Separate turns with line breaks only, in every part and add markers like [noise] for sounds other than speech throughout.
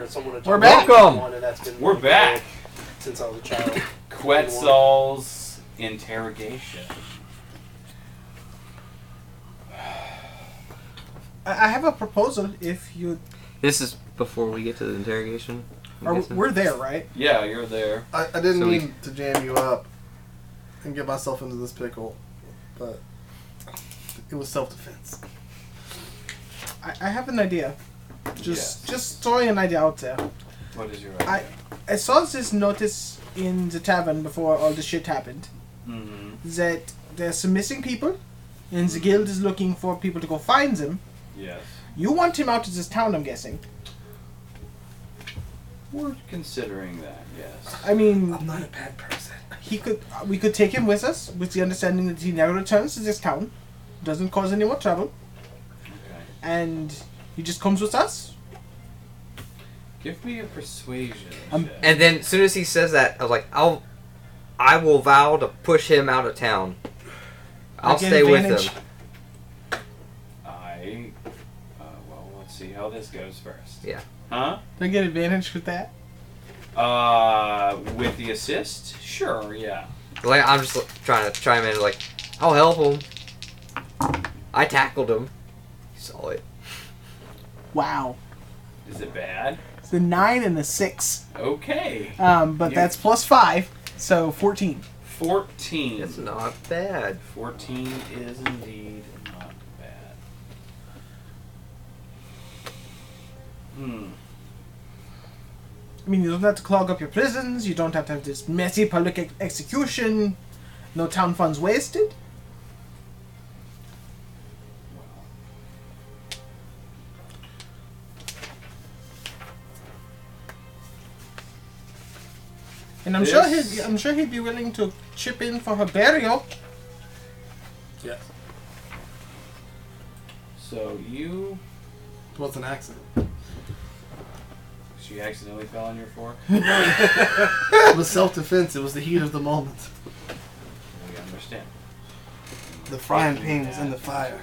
or someone to
We're
talk
back.
to.
Welcome.
One, and that's been
We're
my
back.
goal since I was a child. [laughs]
Quetzal's interrogation.
I I have a proposal. If you,
This is before we get to the interrogation. I'm
or
guessing.
we're there, right?
Yeah, you're there.
I, I didn't
So we-
mean to jam you up and get myself into this pickle, but it was self defense.
I, I have an idea. Just,
Yes.
just throwing an idea out there.
What is your
I-
idea?
I I saw this notice in the tavern before all the shit happened
mm-hmm.
that there's some missing people, and the guild is looking for people to go find them.
Yes.
You want him out of this town, I'm guessing.
We're considering that, yes.
I mean,
I'm not a bad person.
he could. We could take him with us, with the understanding that he never returns to this town, doesn't cause any more trouble,
Okay.
and he just comes with us.
Give me a persuasion.
Um,
check.
And then as soon as he says that, I was like, I'll, I will vow to push him out of town. I'll
I get
stay with
advantage.
him.
I. Uh, well, let's see how this goes first.
Yeah.
Huh?
Do I get advantage with that?
Uh, with the assist? Sure, yeah.
Like I'm just like, trying to chime in, like, I'll help him. I tackled him. He saw it.
Wow.
Is it bad?
It's a nine and a six.
Okay.
Um, but
You-
that's plus five, so fourteen.
14.
It's not bad.
14 is indeed not bad. Hmm.
I mean, you don't have to clog up your prisons. You don't have to have this messy public ex- execution. No town funds wasted. And I'm sure he'd. I'm sure he'd be willing to chip in for her burial.
Yes.
So you.
It was an accident.
She accidentally fell on your fork? [laughs]
It was self defense. It was the heat of the moment.
We understand.
The frying pan was in the fire.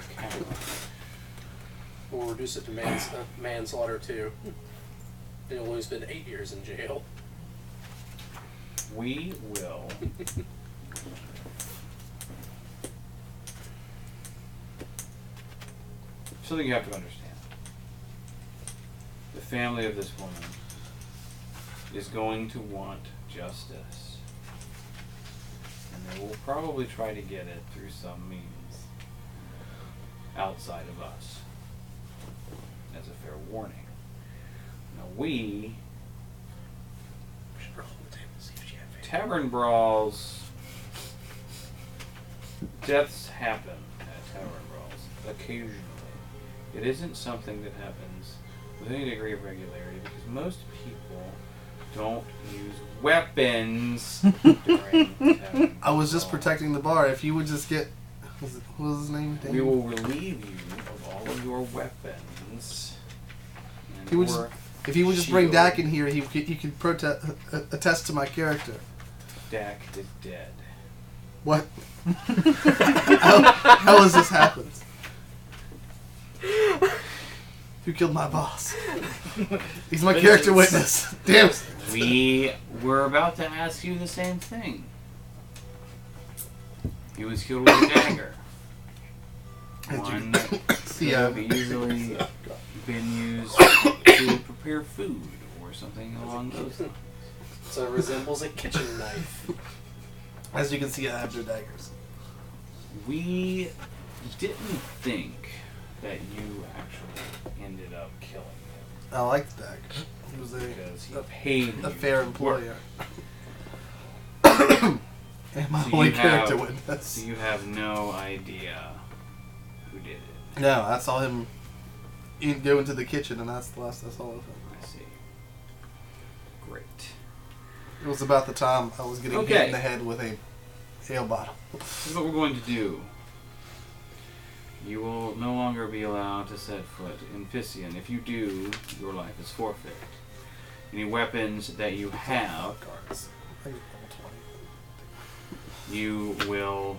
We'll reduce it to mans- uh, manslaughter too. He'll only spend eight years in jail.
We will. Something you have to understand. The family of this woman is going to want justice. And they will probably try to get it through some means outside of us. As a fair warning. Now we
Should roll the table, see if she had faith.
Tavern brawls. Deaths happen at tavern brawls occasionally. It isn't something that happens with any degree of regularity because most people don't use weapons [laughs] during tavern
I was just protecting the bar. If you would just get. What was his name?
We will relieve you of all of your weapons. And
He would just- If he would just bring
shield.
Dak in here, he could, he could protest, uh, uh, attest to my character.
Dak is dead.
What? how, how has this happened? Who killed my boss. He's my character witness. Damn it.
We were about to ask you the same thing. He was killed with a dagger. One [coughs] could uh,
Yeah.
have easily been used to prepare food or something along those lines.
So it resembles a kitchen knife.
As you can see, I have your daggers.
We didn't think that you actually ended up killing him
I like the dagger. He was a,
because he
a,
paid
a
you
fair
to
employer.
work. [coughs]
and my
So
only
you
character
have-
witness.
So you have no idea who did it.
No, I saw him in, go into the kitchen, and that's the last I saw of him.
I see. Great.
It was about the time I was getting hit in the head with a ale bottle.
This is what we're going to do. You will no longer be allowed to set foot in Fission. If you do, your life is forfeit. Any weapons that you have,
Cards. I get level 20.
you will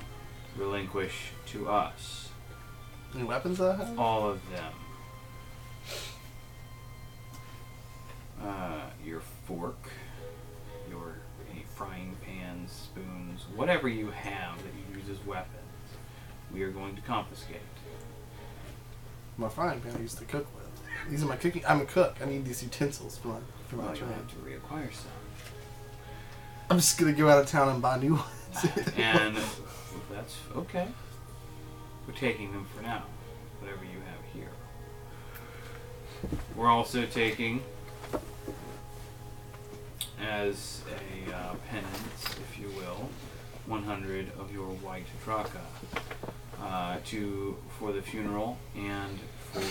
relinquish to us.
Any weapons I have?
All of them. Uh, fork, your any frying pans, spoons, whatever you have that you use as weapons, we are going to confiscate.
My frying pan I used to cook with. These are my cooking. I'm a cook. I need these utensils for my for my
Well, you'll have to reacquire some.
I'm just gonna go out of town and buy new ones. [laughs] [laughs]
and that's okay. We're taking them for now, whatever you have here. We're also taking, as a uh, penance, if you will, 100 of your white draka uh, to for the funeral and for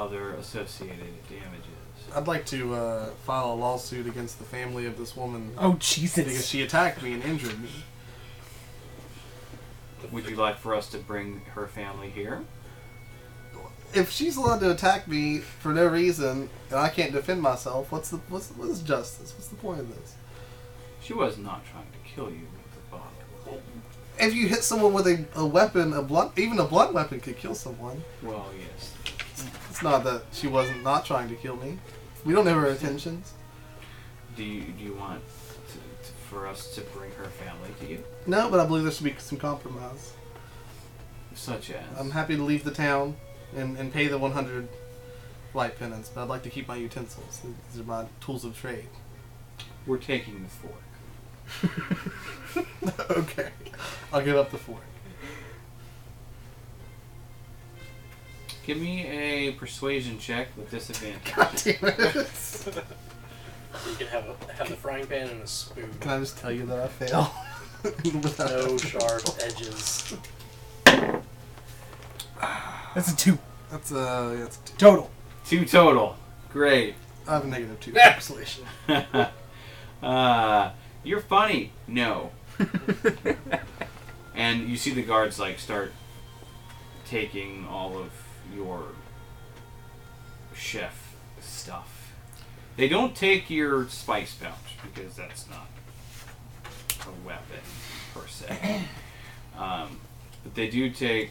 other associated damages.
I'd like to uh, file a lawsuit against the family of this woman
Oh Jesus!
because she attacked me and injured me.
Would you like for us to bring her family here?
If she's allowed to attack me for no reason and I can't defend myself, what's the what's what is justice? What's the point of this?
She was not trying to kill you with the bottle.
If you hit someone with a, a weapon, a blunt, even a blunt weapon could kill someone.
Well, yes.
It's not that she wasn't not trying to kill me. We don't have her intentions.
Do you do you want to, to, for us to bring her family to you,
No, but I believe there should be some compromise.
such as?
I'm happy to leave the town and, and pay the 100 light penance, but I'd like to keep my utensils. These are my tools of trade.
We're taking the fork. [laughs]
okay. I'll give up the fork.
Give me a persuasion check with disadvantage. [laughs]
God damn it.
You can have a, have the frying pan and a spoon.
Can I just tell you that I fail? [laughs] Without-
No sharp edges.
That's a two
That's uh, yeah, that's a two.
total.
Two total. Great.
I have a negative two. [laughs]
Yeah.
Persuasion. [laughs]
uh, you're funny. No. [laughs] and you see the guards like start taking all of your chef stuff. They don't take your spice pouch because that's not a weapon per se. [clears throat] Um, but they do take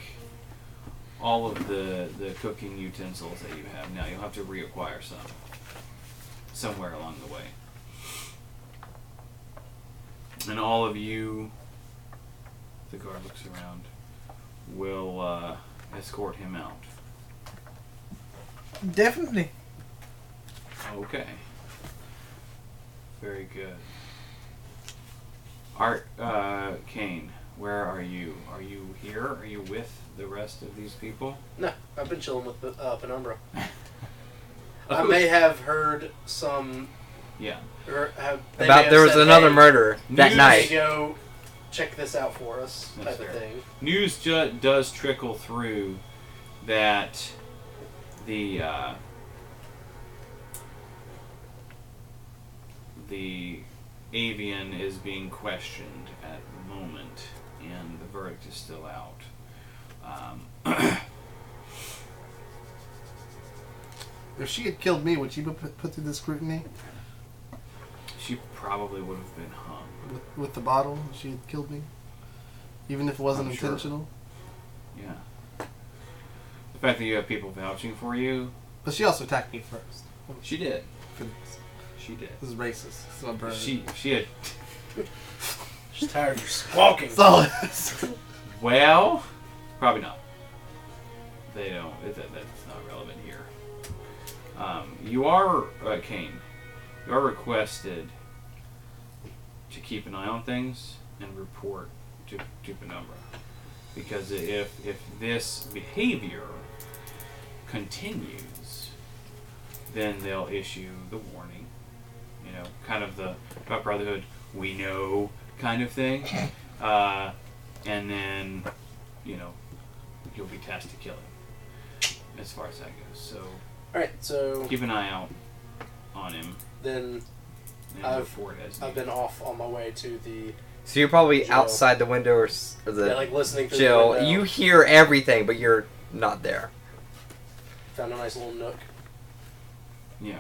all of the the cooking utensils that you have now. You'll have to reacquire some somewhere along the way. And all of you, the guard looks around, will uh, escort him out.
Definitely.
Okay. Very good. Art, uh, Caine, where are you? Are you here? Are you with the rest of these people?
No, I've been chilling with the, uh, Penumbra. [laughs] I may have heard some.
Yeah.
Or have, they
About
have
there was
said,
another
hey,
murder that night.
Go check this out for us,
That's
type of thing.
News ju- does trickle through that the uh, the avian is being questioned at the moment, and the verdict is still out. Um,
If she had killed me, would she be put, put through the scrutiny
she probably would have been hung.
with, with the bottle? If she had killed me, even if it wasn't
I'm sure.
intentional.
Yeah. The fact that you have people vouching for you,
But she also attacked me first.
she did. She did.
This is racist. This is.
She she had
She's tired of squawking.
That's all it is.
Well, probably not. They don't. It, that, that's not relevant here. Um, you are uh, Caine. You are requested to keep an eye on things and report to to Penumbra, because if if this behavior continues, then they'll issue the warning. You know, kind of the about Brotherhood we know kind of thing. [laughs] Uh, and then you know you'll be tasked to kill him as far as that goes so
Alright, so
keep an eye out on him
then
and
I've-
look as
I've
needed.
been off on my way to the.
So you're probably
Jill.
outside the window or, s- or the
yeah, like listening through the
Jill.
window.
You hear everything, but you're not there.
Found a nice little nook.
yeah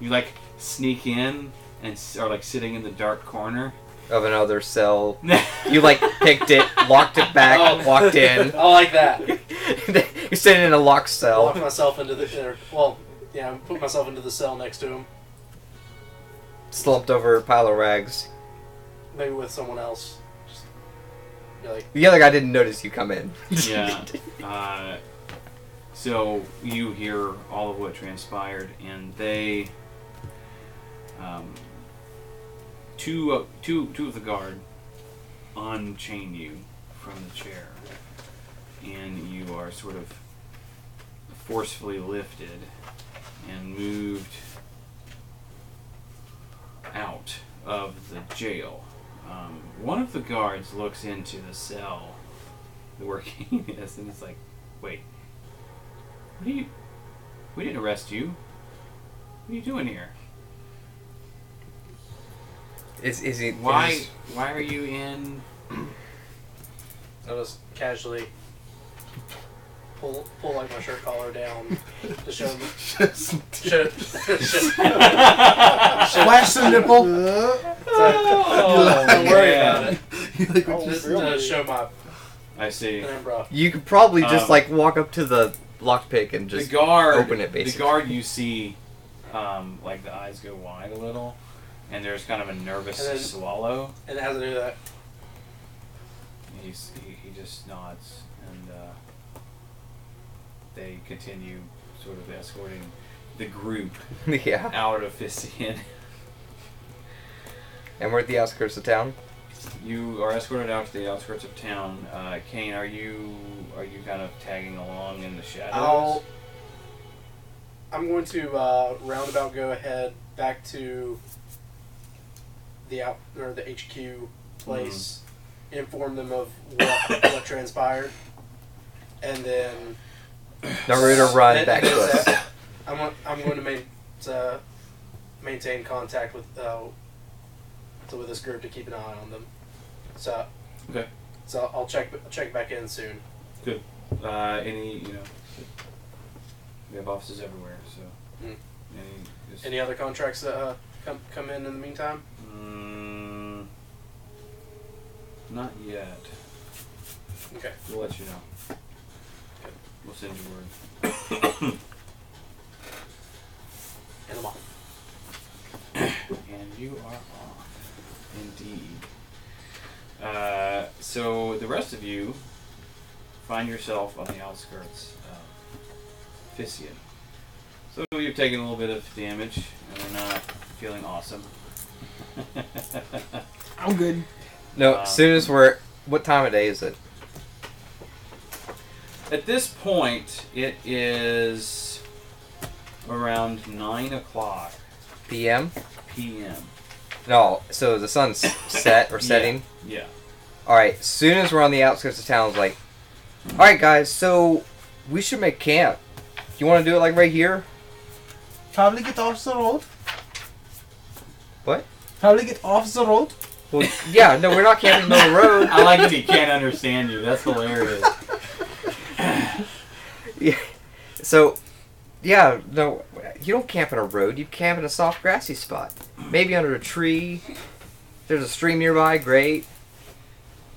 you like sneak in and s- are like sitting in the dark corner
Of another cell. [laughs] You like picked it, locked it back,
Oh.
walked in. [laughs]
I like that. [laughs]
you're sitting in a locked
Lock
Locked
myself into the. Or, well, yeah, I put myself into the cell next to him.
slumped over a pile of rags.
maybe with someone else. Just like,
The other guy didn't notice you come in.
Yeah. Uh, so you hear all of what transpired, and they, um, two, two, two of the guard unchain you from the chair, and you are sort of forcefully lifted and moved out of the jail. Um, one of the guards looks into the cell where Caine [laughs] is, and it's like, wait, what are you? We didn't arrest you. What are you doing here?
Is is he?
Why?
is-
Why are you in?
I'll just casually pull pull like my shirt collar down to show them. [laughs]
Just-
Show, show,
Flash the nipple. [laughs]
Oh,
don't worry
man.
about it. [laughs]
You like
Oh,
Just
said?
to show my
I see.
You could probably just
Um,
like walk up to the lockpick and just
the guard
open it, Basically, The
guard you see, um, like the eyes go wide a little, and there's kind of a nervous
And then-
swallow.
And it hasn't do that,
He's, he, he just nods, and uh, they continue sort of escorting the group [laughs]
yeah.
out of Fissian.
And we're at the outskirts of town.
You are escorted out to the outskirts of town. Uh, Caine, are you are you kind of tagging along in the shadows?
I'll. I'm going to uh, roundabout go ahead back to the out or the HQ place, inform them of what, what transpired, and then
Now we're gonna run
then-
back to us.
I'm I'm going to main, to maintain contact with uh, so with this group to keep an eye on them. So
Okay.
so I'll check check back in soon.
Uh, any you know, we have offices everywhere, so
Mm.
any
Any other contracts that uh, come come in in the meantime?
Mm, not yet.
Okay.
We'll let you know. We'll send you word. [coughs]
And I'm off. [coughs]
And you are off. Indeed. Uh, so the rest of you find yourself on the outskirts of Fissian. So you've taken a little bit of damage and are not feeling awesome. [laughs]
I'm good.
No,
Um,
as soon as we're. What time of day is it?
At this point, it is around 9 o'clock
PM?
p.m.
No, so the sun's [coughs] set or setting.
Yeah. yeah.
Alright, as soon as we're on the outskirts of town, it's like, alright guys, so we should make camp. Do you want to do it like right here?
Probably get off the road.
What?
Probably get off the road.
Well, yeah, no, we're not camping in the middle of the road.
I like that he can't understand you. That's hilarious. [laughs]
Yeah. So, yeah, no, you don't camp in a road. You camp in a soft, grassy spot. Maybe under a tree. There's a stream nearby. Great.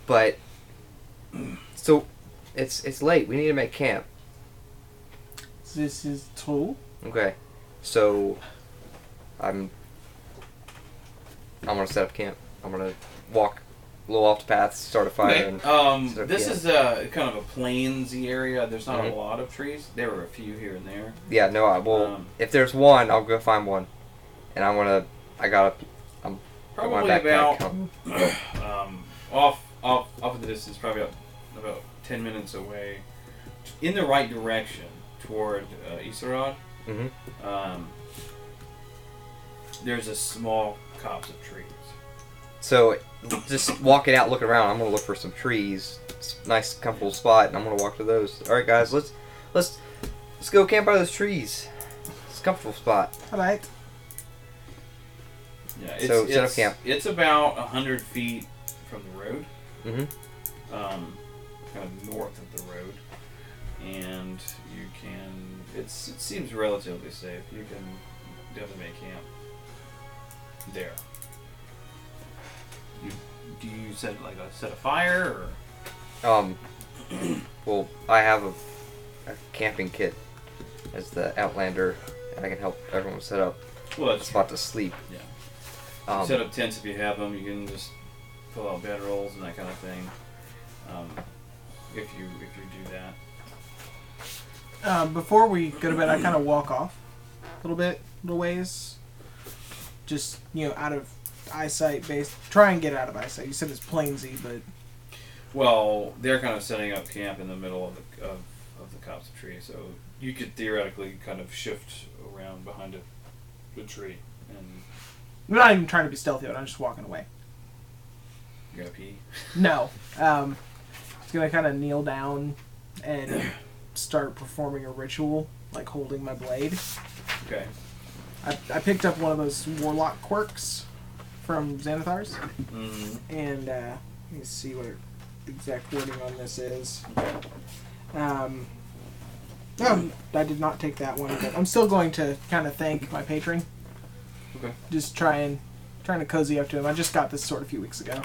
But so, it's it's late. We need to make camp.
This is true.
Okay. So, I'm I'm gonna set up camp. I'm gonna walk a little off the path, start a fire,
Okay,
and
Um,
So,
this
yeah.
is uh, kind of a plainsy area. There's not
Mhm.
a lot of trees. There were a few here and there.
yeah, no, I will.
Um,
if there's one, I'll go find one, and I'm gonna. I gotta. My
Probably about [clears throat] um, off off off of the distance, probably about, about ten minutes away, in the right direction toward uh, Isarod.
Mhm.
Um, there's a small copse of trees.
So just walking out, looking around. I'm gonna look for some trees, s- nice, comfortable spot, and I'm gonna walk to those. All right, guys, let's let's let's go camp by those trees. It's a comfortable spot.
Alright.
Yeah, it's,
So, set up camp.
It's about a hundred feet from the road.
Mm-hmm.
um, kind of north of the road, and you can. It's it seems relatively safe. You can definitely make camp there. You do you set like a set a fire or
Um. [clears throat] well, I have a, a camping kit as the Outlander, and I can help everyone set up
well
a
that's
spot to sleep. Yeah. Um,
set up tents if you have them. You can just pull out bed rolls and that kind of thing. Um, if you if you do that.
Um, before we go to bed, I kind of walk off a little bit, little ways, just you know, out of eyesight. Based, try and get out of eyesight. You said it's plainsy, but
Well, they're kind of setting up camp in the middle of the of, of the copse tree, so you could theoretically kind of shift around behind a, the tree and
I'm not even trying to be stealthy. But I'm just walking away.
you gotta pee. [laughs]
No, um, just gonna kind of kneel down and [clears throat] start performing a ritual, like holding my blade.
Okay.
I, I picked up one of those warlock quirks from Xanathar's,
Mm,
and uh, let me see what exact wording on this is. Um, um, I did not take that one, but I'm still going to kind of thank my patron.
Okay.
Just try and trying to cozy up to him. I just got this sword a few weeks ago.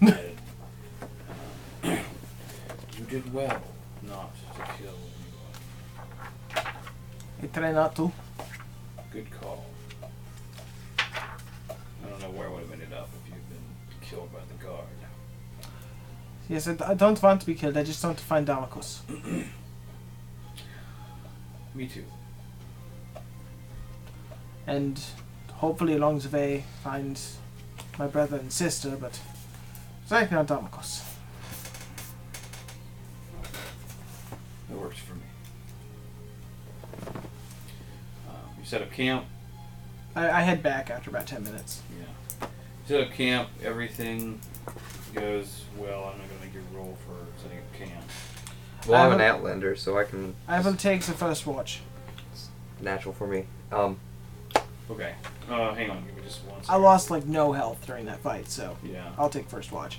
You did. [laughs] You did well not to kill anyone.
I try not to.
Good call. I don't know where I would have ended up if you'd been killed by the guard.
Yes, I, I don't want to be killed. I just want to find Damocus. [clears throat]
Me too.
and hopefully along the way find my brother and sister, but right now Damocus.
That works for me. Um, you set up camp.
I, I head back after about ten minutes.
Yeah. You set up camp. Everything goes well. I'm not gonna make you roll for setting up camp.
well, I'm an
haven't-
outlander, so I can.
I will take the first watch.
Natural for me. Um,
Okay. Uh, hang on. Give me just one.
I lost like no health during that fight, so
Yeah.
I'll take first watch.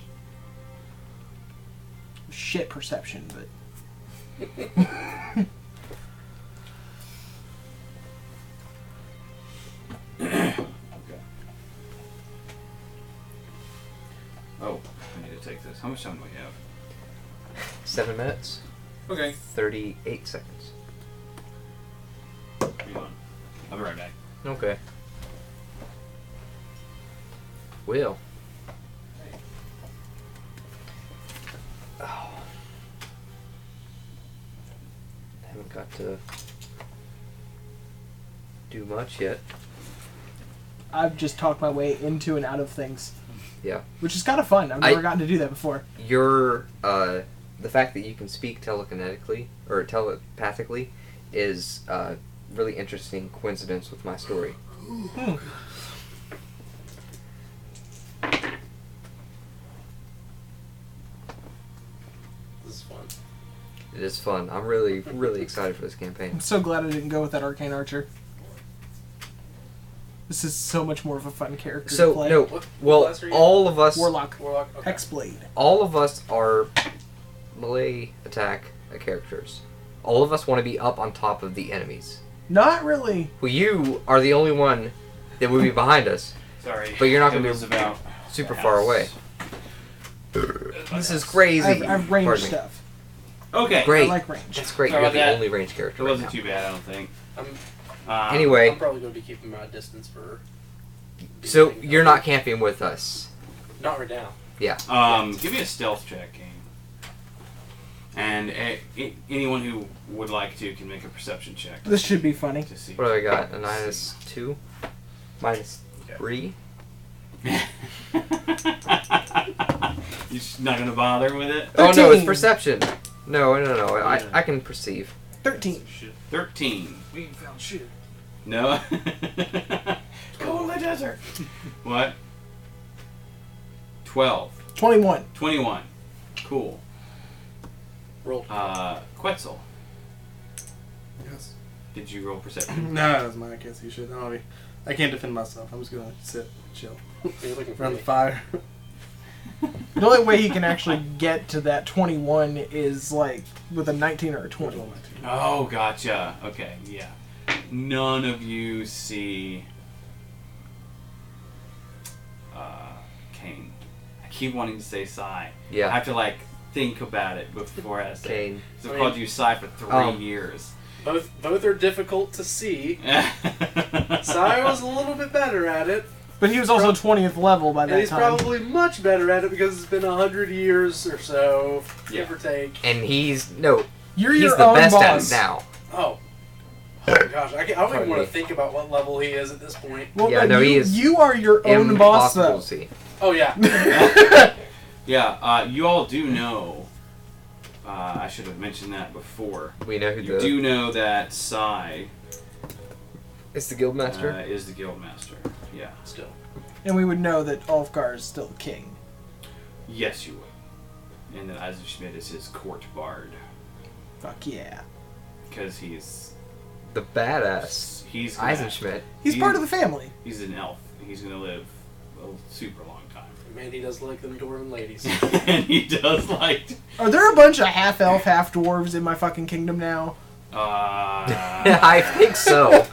Shit perception, but [laughs] [laughs]
take this. How much time do we have?
seven minutes,
Okay.
thirty-eight seconds.
Hang on. I'll be right back.
Okay. Will. Oh. Haven't got to do much yet.
I've just talked my way into and out of things,
Yeah.
which is kind of fun. I've
I-
never gotten to do that before.
Your uh, the fact that you can speak telekinetically or telepathically is uh, really interesting coincidence with my story.
Hmm.
This is fun.
It is fun. I'm really really excited for this campaign.
I'm so glad I didn't go with that arcane archer. This is so much more of a fun character to
So
play.
no,
What
well,
class
all of us,
Warlock,
Warlock. Okay.
Hexblade.
all of us are melee attack characters. All of us want to be up on top of the enemies.
Not really.
Well, you are the only one that would be behind us,
Sorry.
But you're not gonna be
about
super far away. This is crazy.
I've, I've ranged
Pardon me.
stuff.
Okay.
Great.
I like range.
That's great.
Sorry
You're the
that.
only range
It
character. Right
wasn't
now.
too bad, I don't think.
I'm,
Um,
Anyway,
I'm probably going to be keeping my distance for.
so
beginning
you're not camping with us.
Not right now. Yeah.
Um, give me a stealth check, game. And a, a, anyone who would like to can make a perception check
This should be funny.
to see.
What do I got? A minus two, minus
Okay.
three. [laughs]
You're just not gonna bother with it.
Oh no, it's
13.
perception. No, no, no. I,
Yeah.
I can perceive.
Thirteen.
Shit. Thirteen.
We found shit.
No. [laughs]
Go in the desert.
what? Twelve.
Twenty-one.
Twenty-one. Cool.
Roll.
Uh, Quetzal,
Yes.
did you roll perception?
No, it doesn't matter. I can't see shit. I, don't really- I can't defend myself. I'm just gonna sit, chill, [laughs]
You're looking for
around
me.
the fire. [laughs]
The only way he can actually get to that twenty-one is like with a nineteen or a twenty.
Oh, gotcha. Okay, yeah. None of you see uh, Caine. I keep wanting to say Psy. I have to like think about it before I say.
Caine.
it. So
I
I've
mean-
called you Psy for three
Um,
years.
Both both are difficult to see. [laughs] Sai was a little bit better at it.
But he was also twentieth level by
And
that
he's
time.
probably much better at it because it's been a hundred years or so, give or take.
And he's no,
You're
he's
your
the
own
best
boss.
at it now.
Oh. Oh my gosh, I, can't, I don't even want to think about what level he is at this point.
Well,
Yeah,
no,
no,
you,
he is
you are your own boss, though.
Oh yeah. [laughs]
Yeah, uh, you all do know. Uh, I should have mentioned that before.
We know who
You
the
do know that Sai
it's the guildmaster.
uh, is the guild master. Yeah.
Still.
And we would know that Ulfgar is still the king.
Yes, you would. And that Isaac Schmidt is his court bard
Fuck yeah.
because he's
the badass
he's gonna-
Eisenschmidt.
He's
He-
part of the family.
He's an elf. He's gonna live a super long time,
Man, he does like them dwarven ladies. [laughs]
and he does like.
Are there a bunch of half elf, half dwarves in my fucking kingdom now?
Uh, [laughs]
I think so.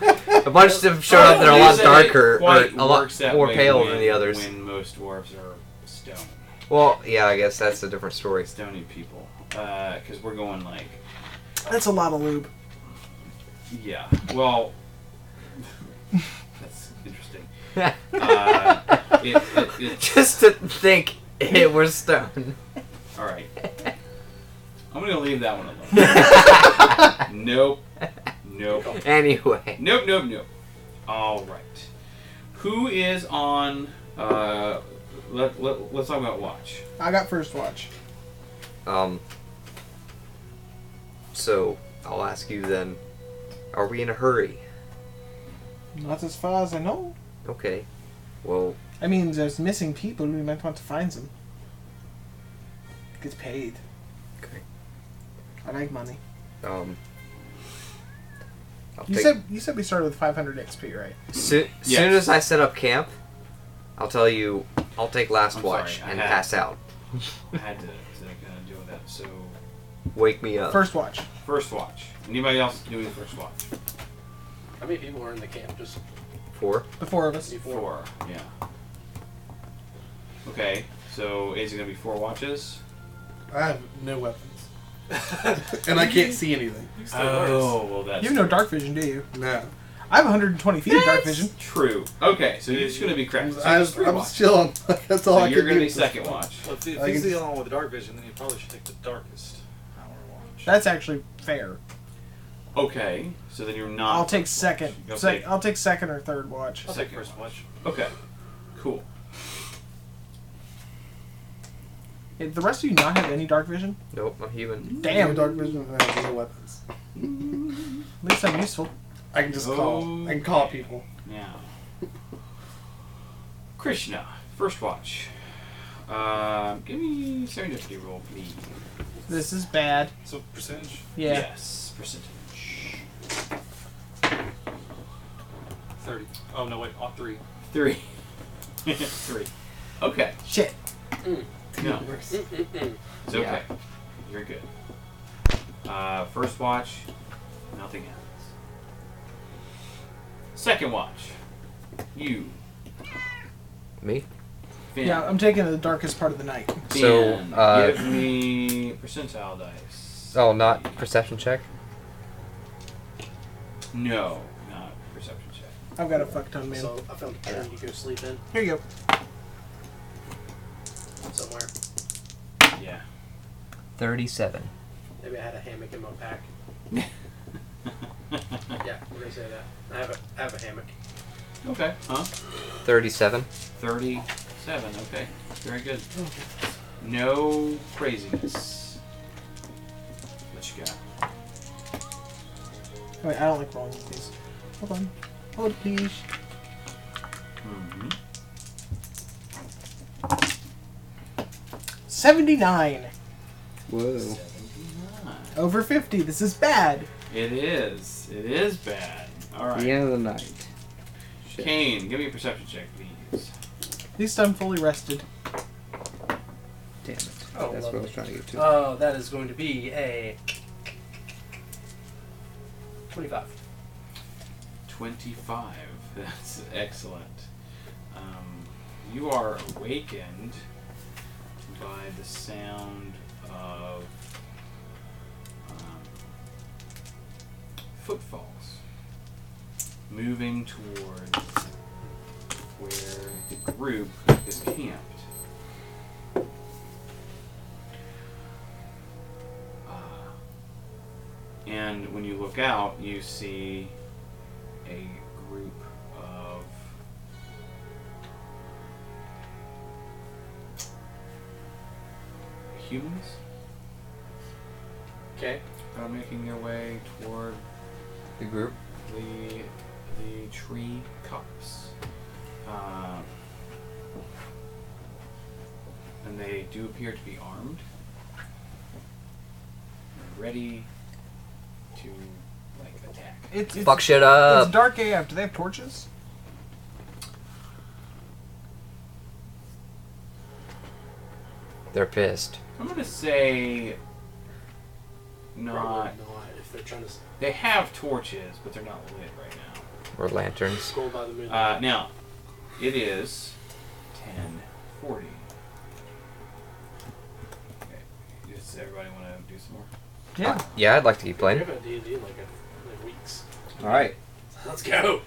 A bunch of them showed up that are a lot
It
darker or
quite
a lot
that
more
way
pale
when-
than the others.
When most dwarves are stone,
Well, yeah, I guess that's a different story.
stony people, because we're going like
That's a lot of lube.
Yeah. Well, that's interesting. [laughs] Uh, it, it, it, [laughs]
Just to think it was stone.
all right. I'm gonna leave that one alone. [laughs] nope. Nope.
Anyway,
Nope. Nope. Nope. All right. Who is on? Uh, let, let, let's talk about watch.
I got first watch.
um, so I'll ask you then: Are we in a hurry?
Not as far as I know.
Okay. Well,
I mean, there's missing people. We might want to find them. Gets paid.
Okay.
I like money.
um, I'll
You
take-
said you said we started with 500 XP, right?
Soon,
Yes.
soon as I set up camp, I'll tell you. I'll take last
I'm
watch
sorry, I
and
had-
I out. [laughs]
I had to, to kind of deal with that. So
Wake me up.
First watch.
First watch. Anybody else doing first watch?
How many people are in the camp? Just
Four.
The four of us.
Four. Yeah. Okay. So is it gonna be four watches?
I have no weapons, [laughs] and I can't see anything.
Oh, well that's
You have no dark vision, do you?
No,
I have 120 feet of dark vision.
True. Okay, so it's gonna be correct. So
I
it's
was,
three
I'm
watch.
chilling. [laughs] That's all
So
I
you're
can
gonna be second watch.
Well, if, if
I
he's
can-
the only one with dark vision, then you probably should take the darkest hour watch.
That's actually fair.
Okay, so then you're not.
I'll take second.
watch. You'll
Sec-
take-
I'll take second or third watch.
I'll take
second
first watch.
Okay. Cool.
Eh, The rest of you not have any dark vision?
Nope, I'm human.
Damn.
No dark vision. and I have no weapons.
At least I'm useful.
I can just call. I can call people.
Now, Krishna, first watch. Um, give me serendipity roll, please.
This is bad.
So percentage.
Yeah.
Yes, percentage.
Thirty. Oh no, wait, all three.
Three. [laughs] Three. Okay.
Shit.
No.
Mm-mm-mm.
It's okay. You're good. Uh, first watch, nothing happens. Second watch, you.
Me?
Finn.
Yeah, I'm taking the darkest part of the night.
So, uh,
give me percentile dice.
Oh, not perception check.
No, not perception check.
I've got a fuck ton, man.
So I found a pen you go sleep in
Here you go.
somewhere.
Yeah.
37.
Maybe I had a hammock in my pack. [laughs] Yeah, we're gonna say that. I have a I have a hammock.
Okay. Huh?
37.
Thirty-seven. Okay. Very good. No craziness. What you got?
Wait, I don't like rolling with these. Hold on. Hold, please.
Mm-hmm.
79.
Whoa.
Over 50. This is bad.
It is. It is bad. All right.
The end of the night.
Caine, give me a perception check, please.
At least I'm fully rested.
Damn it.
Oh,
That's what I was trying to get to.
Oh, that is going to be a twenty-five.
25. [laughs] That's excellent. Um, you are awakened by the sound of um, footfalls moving towards where the group is camped. Uh, and when you look out, you see a group of humans
Okay.
are making their way toward
The group.
the the tree copse. Uh, and they do appear to be armed, ready to like attack.
It's, it's,
Fuck shit up.
it's dark AF. Do they have torches?
They're pissed.
I'm gonna say not.
Probably not if they're trying to
They have torches, but they're not lit right now.
Or lanterns.
scroll by the moon.
Uh, now, it is 1040. Okay. Does everybody want to do some more?
Yeah.
Yeah, I'd like to keep
we
playing.
haven't D&D in like, a, like weeks.
All right.
Let's go.